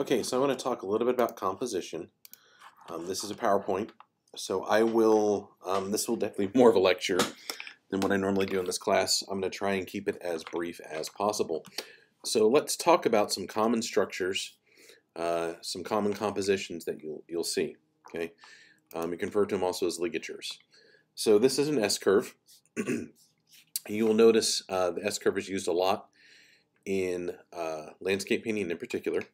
Okay, so I want to talk a little bit about composition. Um, this is a PowerPoint, so I will, um, this will definitely be more of a lecture than what I normally do in this class. I'm going to try and keep it as brief as possible. So let's talk about some common structures, uh, some common compositions that you'll, you'll see. Okay, um, You can refer to them also as ligatures. So this is an S-curve. you will notice uh, the S-curve is used a lot in uh, landscape painting in particular.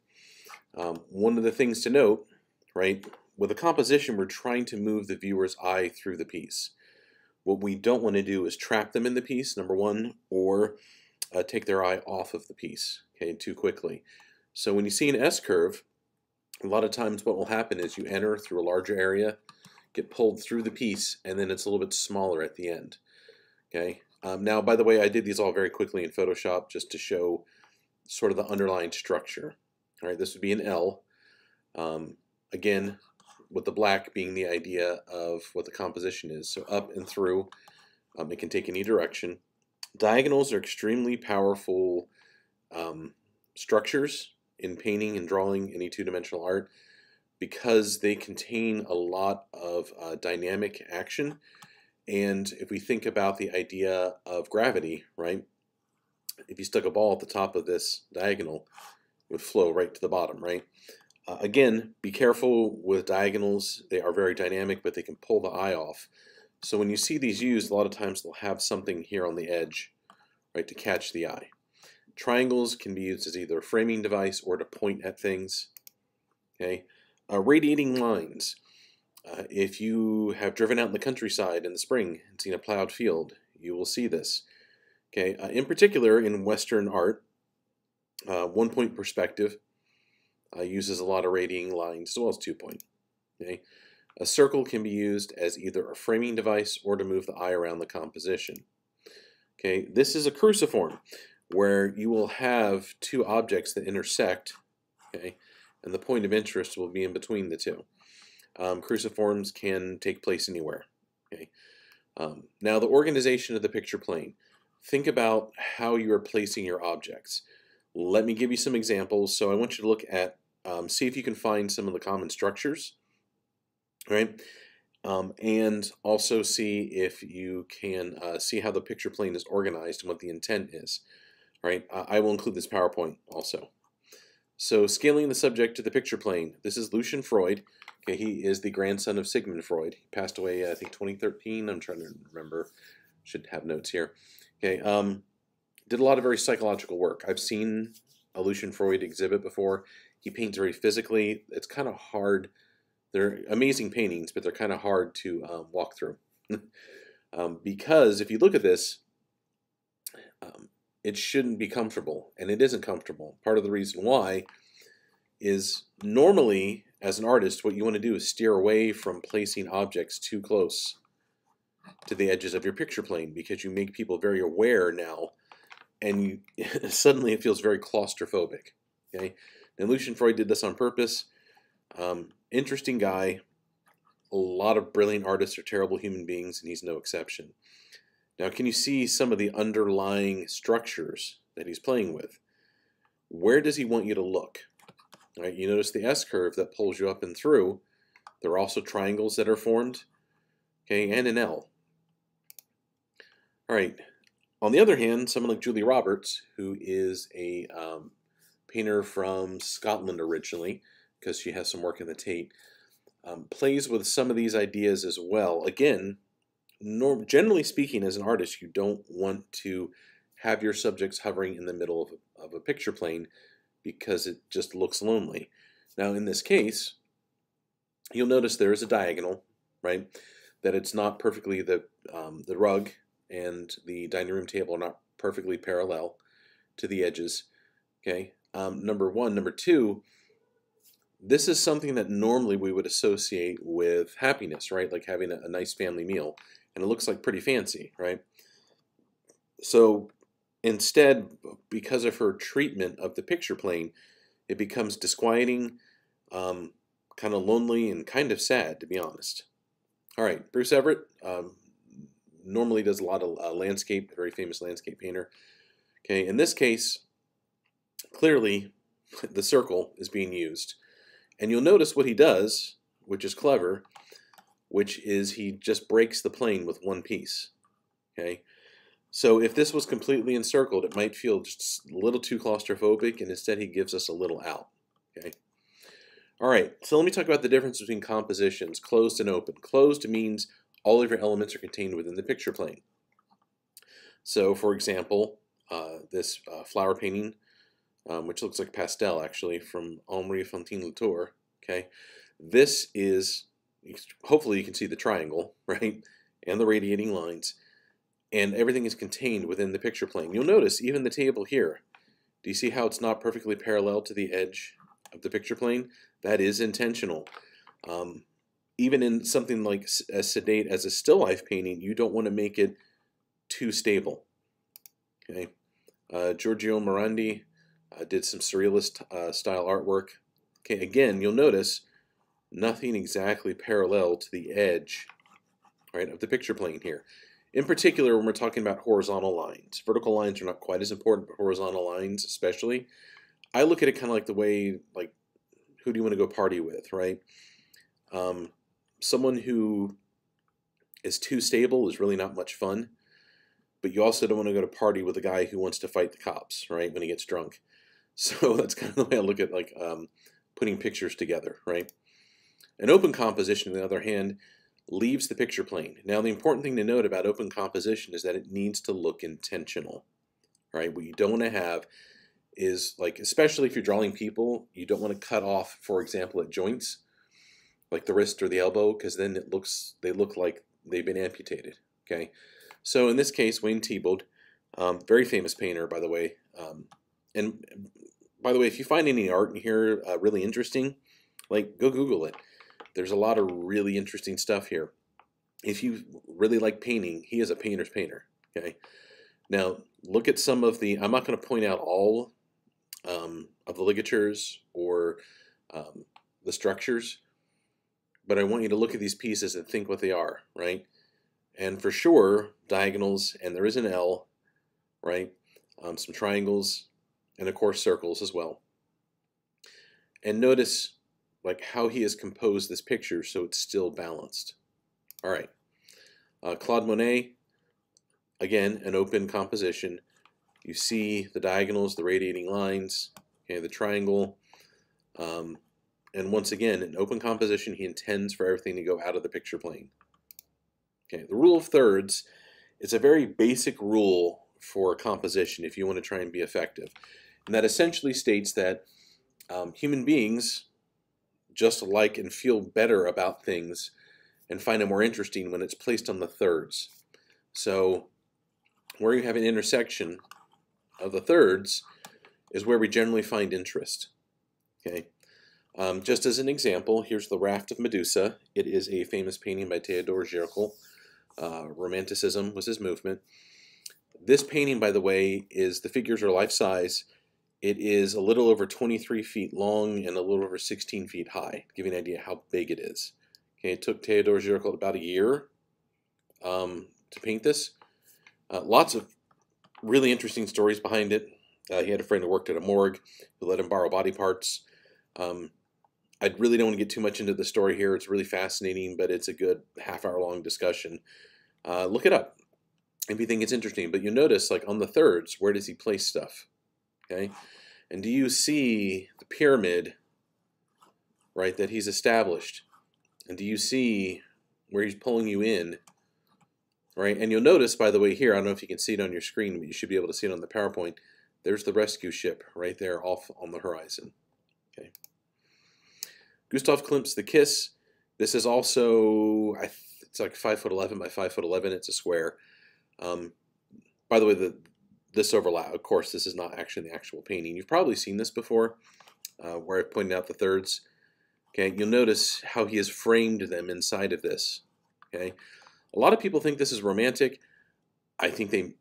Um, one of the things to note, right, with a composition, we're trying to move the viewer's eye through the piece. What we don't want to do is trap them in the piece, number one, or uh, take their eye off of the piece, okay, too quickly. So when you see an S-curve, a lot of times what will happen is you enter through a larger area, get pulled through the piece, and then it's a little bit smaller at the end, okay? Um, now, by the way, I did these all very quickly in Photoshop just to show sort of the underlying structure. All right, this would be an L. Um, again, with the black being the idea of what the composition is. So up and through, um, it can take any direction. Diagonals are extremely powerful um, structures in painting and drawing any two-dimensional art because they contain a lot of uh, dynamic action. And if we think about the idea of gravity, right? If you stuck a ball at the top of this diagonal, would flow right to the bottom, right? Uh, again, be careful with diagonals. They are very dynamic, but they can pull the eye off. So when you see these used, a lot of times they'll have something here on the edge, right, to catch the eye. Triangles can be used as either a framing device or to point at things. Okay, uh, radiating lines. Uh, if you have driven out in the countryside in the spring and seen a plowed field, you will see this. Okay, uh, in particular in Western art, uh, one point perspective uh, uses a lot of radiating lines as well as two point. Okay? A circle can be used as either a framing device or to move the eye around the composition. Okay, this is a cruciform where you will have two objects that intersect, okay, and the point of interest will be in between the two. Um, cruciforms can take place anywhere. Okay. Um, now the organization of the picture plane. Think about how you are placing your objects. Let me give you some examples. So I want you to look at, um, see if you can find some of the common structures, right? Um, and also see if you can uh, see how the picture plane is organized and what the intent is. Right? Uh, I will include this PowerPoint also. So scaling the subject to the picture plane. This is Lucian Freud. Okay, he is the grandson of Sigmund Freud. He passed away, I think, 2013. I'm trying to remember. Should have notes here. Okay, um, did a lot of very psychological work. I've seen a Lucian Freud exhibit before. He paints very physically. It's kind of hard. They're amazing paintings, but they're kind of hard to um, walk through. um, because if you look at this, um, it shouldn't be comfortable, and it isn't comfortable. Part of the reason why is normally, as an artist, what you want to do is steer away from placing objects too close to the edges of your picture plane because you make people very aware now and you suddenly it feels very claustrophobic. Okay, and Lucian Freud did this on purpose. Um, interesting guy. A lot of brilliant artists are terrible human beings, and he's no exception. Now, can you see some of the underlying structures that he's playing with? Where does he want you to look? Right, you notice the S curve that pulls you up and through. There are also triangles that are formed, okay, and an L. All right, on the other hand, someone like Julie Roberts, who is a um, painter from Scotland originally, because she has some work in the Tate, um, plays with some of these ideas as well. Again, norm, generally speaking, as an artist, you don't want to have your subjects hovering in the middle of a, of a picture plane because it just looks lonely. Now, in this case, you'll notice there is a diagonal, right? That it's not perfectly the um, the rug and the dining room table are not perfectly parallel to the edges. Okay, um, number one. Number two, this is something that normally we would associate with happiness, right? Like having a, a nice family meal, and it looks like pretty fancy, right? So instead, because of her treatment of the picture plane, it becomes disquieting, um, kind of lonely, and kind of sad, to be honest. All right, Bruce Everett, um, normally does a lot of uh, landscape, very famous landscape painter. Okay, in this case, clearly the circle is being used. And you'll notice what he does, which is clever, which is he just breaks the plane with one piece. Okay, so if this was completely encircled, it might feel just a little too claustrophobic, and instead he gives us a little out. Okay. All right, so let me talk about the difference between compositions, closed and open. Closed means all of your elements are contained within the picture plane. So, for example, uh, this uh, flower painting, um, which looks like pastel actually, from Henri Fantin-Latour, okay, this is, hopefully you can see the triangle, right, and the radiating lines, and everything is contained within the picture plane. You'll notice even the table here, do you see how it's not perfectly parallel to the edge of the picture plane? That is intentional. Um, even in something like as sedate as a still life painting, you don't want to make it too stable. Okay, uh, Giorgio Morandi uh, did some surrealist uh, style artwork. Okay, again, you'll notice nothing exactly parallel to the edge, right, of the picture plane here. In particular, when we're talking about horizontal lines, vertical lines are not quite as important, but horizontal lines especially. I look at it kind of like the way, like, who do you want to go party with, right? Um, someone who is too stable is really not much fun. But you also don't want to go to party with a guy who wants to fight the cops, right? When he gets drunk. So that's kind of the way I look at like um, putting pictures together, right? An open composition, on the other hand, leaves the picture plane. Now, the important thing to note about open composition is that it needs to look intentional, right? What you don't want to have is like, especially if you're drawing people, you don't want to cut off, for example, at joints like the wrist or the elbow, because then it looks they look like they've been amputated. Okay, so in this case, Wayne Thiebaud, um, very famous painter, by the way. Um, and by the way, if you find any art in here uh, really interesting, like go Google it. There's a lot of really interesting stuff here. If you really like painting, he is a painter's painter. Okay, now look at some of the. I'm not going to point out all um, of the ligatures or um, the structures but I want you to look at these pieces and think what they are, right? And for sure, diagonals, and there is an L, right? Um, some triangles, and of course circles as well. And notice like how he has composed this picture so it's still balanced. All right. Uh, Claude Monet, again, an open composition. You see the diagonals, the radiating lines, okay, the triangle, um, and once again, in open composition, he intends for everything to go out of the picture plane. Okay, the rule of thirds is a very basic rule for composition if you want to try and be effective. And that essentially states that um, human beings just like and feel better about things and find it more interesting when it's placed on the thirds. So where you have an intersection of the thirds is where we generally find interest. Okay, um, just as an example, here's the Raft of Medusa. It is a famous painting by Theodore Géricault. Uh, Romanticism was his movement. This painting, by the way, is the figures are life size. It is a little over 23 feet long and a little over 16 feet high, give you an idea how big it is. Okay, it took Theodore Géricault about a year um, to paint this. Uh, lots of really interesting stories behind it. Uh, he had a friend who worked at a morgue who let him borrow body parts. Um, I really don't want to get too much into the story here. It's really fascinating, but it's a good half hour long discussion. Uh, look it up if you think it's interesting. But you notice, like on the thirds, where does he place stuff? Okay, and do you see the pyramid, right, that he's established? And do you see where he's pulling you in? Right, and you'll notice, by the way, here, I don't know if you can see it on your screen, but you should be able to see it on the PowerPoint. There's the rescue ship right there off on the horizon. Okay. Gustav Klimt's The Kiss. This is also, it's like 5 foot 11 by 5 foot 11. It's a square. Um, by the way, the this overlap, of course, this is not actually the actual painting. You've probably seen this before, uh, where I've pointed out the thirds. Okay, you'll notice how he has framed them inside of this. Okay, a lot of people think this is romantic. I think they,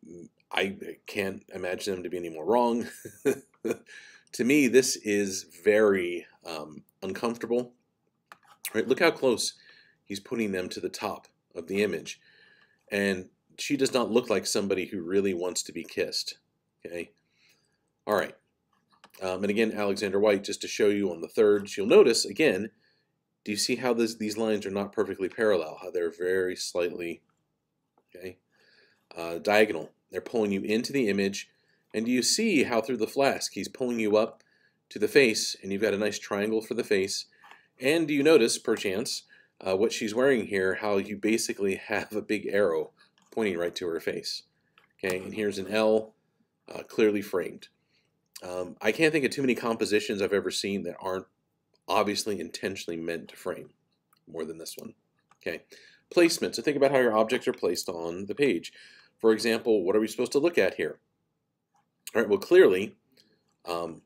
I can't imagine them to be any more wrong. to me, this is very um, uncomfortable. Right? Look how close he's putting them to the top of the image. And she does not look like somebody who really wants to be kissed. Okay? All right. Um, and again, Alexander White, just to show you on the thirds, you'll notice, again, do you see how this, these lines are not perfectly parallel, how they're very slightly okay, uh, diagonal. They're pulling you into the image, and do you see how through the flask he's pulling you up to the face, and you've got a nice triangle for the face. And do you notice, perchance, uh, what she's wearing here, how you basically have a big arrow pointing right to her face. Okay, and here's an L uh, clearly framed. Um, I can't think of too many compositions I've ever seen that aren't obviously intentionally meant to frame more than this one. Okay, placement. So think about how your objects are placed on the page. For example, what are we supposed to look at here? All right, well, clearly, um,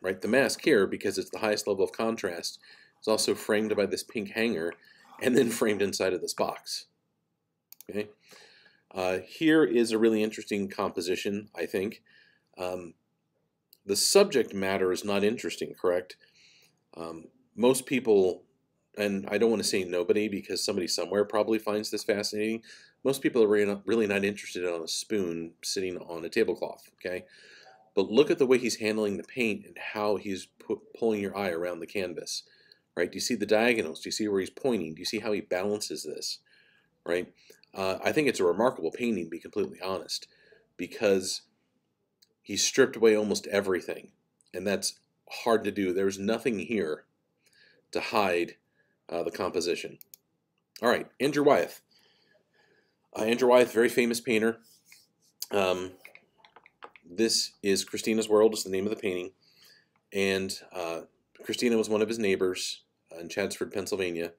right, the mask here, because it's the highest level of contrast, is also framed by this pink hanger and then framed inside of this box. Okay, uh, here is a really interesting composition, I think. Um, the subject matter is not interesting, correct? Um, most people, and I don't want to say nobody because somebody somewhere probably finds this fascinating. Most people are really not, interested on a spoon sitting on a tablecloth, okay? But look at the way he's handling the paint and how he's pulling your eye around the canvas, right? Do you see the diagonals? Do you see where he's pointing? Do you see how he balances this, right? Uh, I think it's a remarkable painting, to be completely honest, because he stripped away almost everything, and that's hard to do. There's nothing here to hide uh, the composition. All right, Andrew Wyeth. Uh, Andrew Wyeth, very famous painter. Um, this is Christina's World, is the name of the painting. And uh, Christina was one of his neighbors in Chadds Ford, Pennsylvania.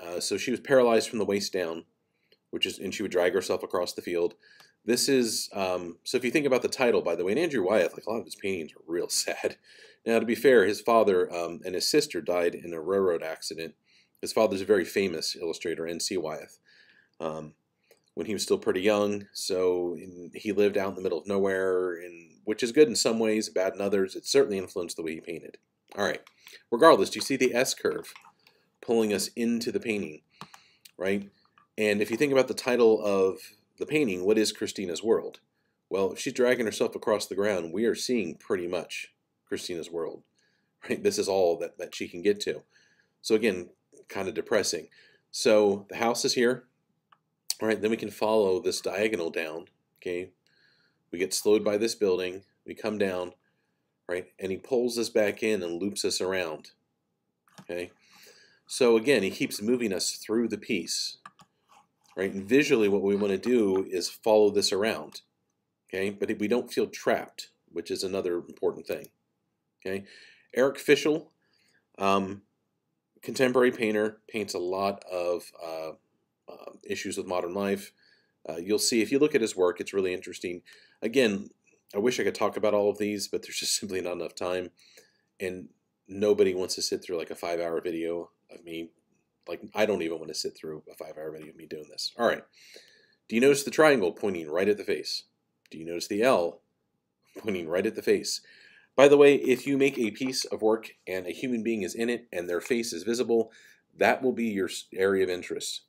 Uh, so she was paralyzed from the waist down which is, and she would drag herself across the field. This is, um, so if you think about the title, by the way, and Andrew Wyeth, like a lot of his paintings are real sad. Now, to be fair, his father um, and his sister died in a railroad accident. His father's a very famous illustrator, N.C. Wyeth, um, when he was still pretty young. So in, he lived out in the middle of nowhere, which is good in some ways, bad in others. It certainly influenced the way he painted. All right. Regardless, do you see the S curve pulling us into the painting, right? And if you think about the title of the painting, what is Christina's world? Well, she's dragging herself across the ground, we are seeing pretty much Christina's world. Right? This is all that, that she can get to. So again, kind of depressing. So the house is here. All right, then we can follow this diagonal down. Okay. We get slowed by this building. We come down, right? And he pulls us back in and loops us around. Okay. So again, he keeps moving us through the piece right? And visually, what we want to do is follow this around, okay? But we don't feel trapped, which is another important thing, okay? Eric Fischl, um, contemporary painter, paints a lot of uh, uh, issues with modern life. Uh, you'll see if you look at his work, it's really interesting. Again, I wish I could talk about all of these, but there's just simply not enough time, and nobody wants to sit through like a five-hour video of me like, I don't even want to sit through a five hour video of me doing this. All right. Do you notice the triangle pointing right at the face? Do you notice the L pointing right at the face? By the way, if you make a piece of work and a human being is in it and their face is visible, that will be your area of interest.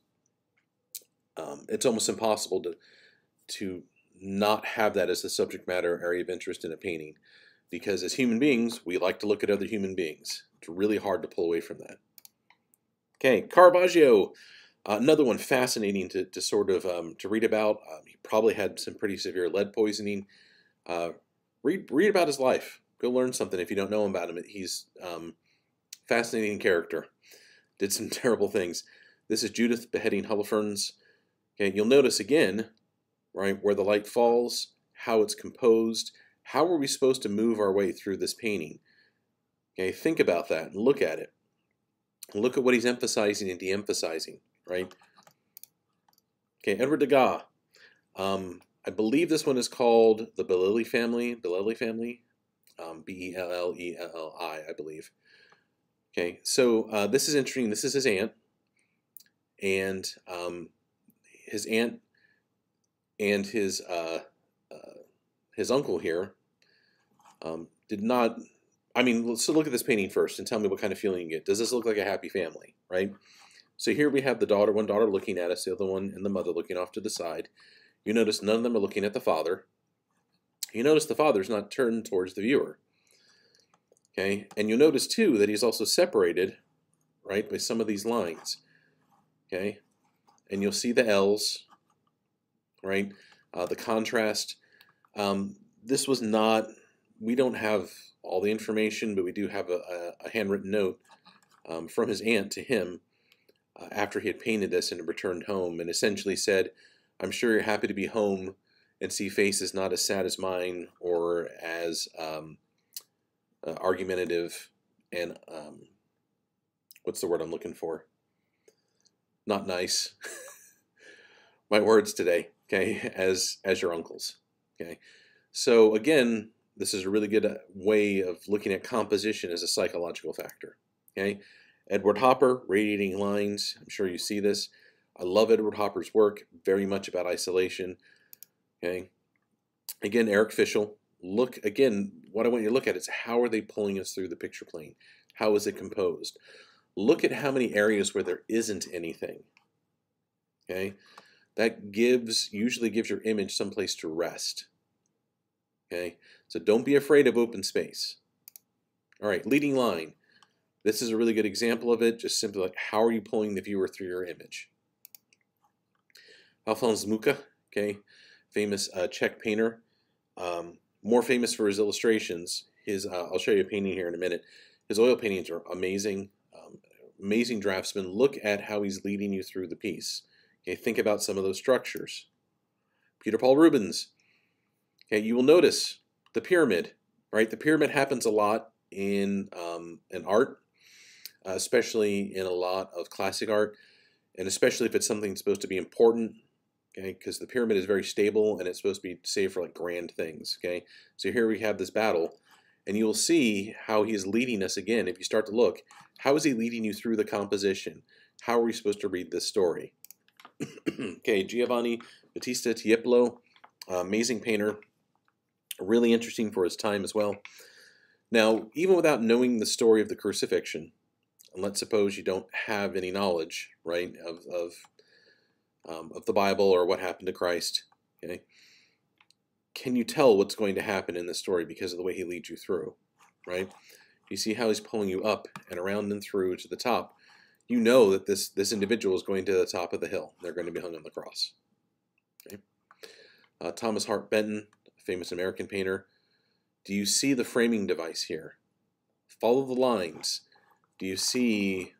Um, it's almost impossible to, to not have that as the subject matter area of interest in a painting because as human beings, we like to look at other human beings. It's really hard to pull away from that. Okay, Caravaggio, uh, another one fascinating to, to sort of um, to read about. Um, he probably had some pretty severe lead poisoning. Uh, read read about his life. Go learn something if you don't know about him. He's um, fascinating character. Did some terrible things. This is Judith beheading Holofernes. Okay, you'll notice again, right, where the light falls, how it's composed. How are we supposed to move our way through this painting? Okay, think about that and look at it. Look at what he's emphasizing and de-emphasizing, right? Okay, Edward Degas. Um, I believe this one is called the Bellelli family. Bellelli family, um, B-E-L-L-E-L-L-I, I believe. Okay, so uh, this is interesting. This is his aunt, and um, his aunt and his uh, uh, his uncle here um, did not I mean, let's look at this painting first and tell me what kind of feeling you get. Does this look like a happy family, right? So here we have the daughter, one daughter looking at us, the other one and the mother looking off to the side. You notice none of them are looking at the father. You notice the father's not turned towards the viewer. Okay, and you'll notice too that he's also separated, right, by some of these lines. Okay, and you'll see the L's, right, uh, the contrast. Um, this was not, we don't have all the information, but we do have a, a, handwritten note um, from his aunt to him uh, after he had painted this and returned home and essentially said, I'm sure you're happy to be home and see faces not as sad as mine or as um, uh, argumentative and um, what's the word I'm looking for? Not nice. My words today, okay, as as your uncles, okay. So again, this is a really good uh, way of looking at composition as a psychological factor, okay. Edward Hopper, Radiating Lines. I'm sure you see this. I love Edward Hopper's work, very much about isolation. Okay. Again, Eric Fischl. Look again. What I want you to look at is how are they pulling us through the picture plane? How is it composed? Look at how many areas where there isn't anything. Okay, that gives usually gives your image someplace to rest. Okay, so don't be afraid of open space. All right, leading line. This is a really good example of it. Just simply like how are you pulling the viewer through your image? Alphonse Mucha, okay, famous uh, Czech painter, um, more famous for his illustrations. His uh, I'll show you a painting here in a minute. His oil paintings are amazing, amazing draftsman. Look at how he's leading you through the piece. Okay, think about some of those structures. Peter Paul Rubens. Okay, you will notice the pyramid. Right, the pyramid happens a lot in um, in art, uh, especially in a lot of classic art, and especially if it's something supposed to be important okay because the pyramid is very stable and it's supposed to be saved for like grand things okay so here we have this battle and you'll see how he's leading us again if you start to look how is he leading you through the composition how are we supposed to read this story okay Giovanni Battista Tiepolo uh, amazing painter really interesting for his time as well now even without knowing the story of the crucifixion and let's suppose you don't have any knowledge right of, of um, of the Bible or what happened to Christ. Okay, can you tell what's going to happen in this story because of the way he leads you through? Right? You see how he's pulling you up and around and through to the top. You know that this this individual is going to the top of the hill. They're going to be hung on the cross. Okay. Uh, Thomas Hart Benton, famous American painter. Do you see the framing device here? Follow the lines. Do you see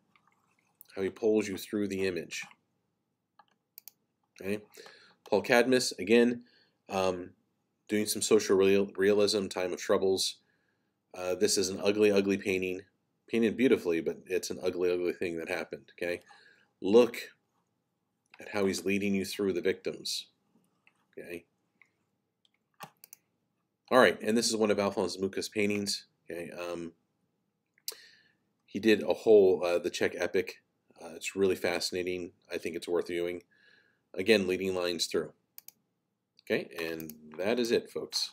how he pulls you through the image? Okay, Paul Cadmus again, um, doing some social real, realism, time of troubles. Uh, this is an ugly, ugly painting, painted beautifully, but it's an ugly, ugly thing that happened. Okay, look at how he's leading you through the victims. Okay. All right, and this is one of Alphonse Mucha's paintings. Okay, um, he did a whole uh, the Czech epic. Uh, it's really fascinating. I think it's worth viewing. Again, leading lines through. Okay, and that is it, folks.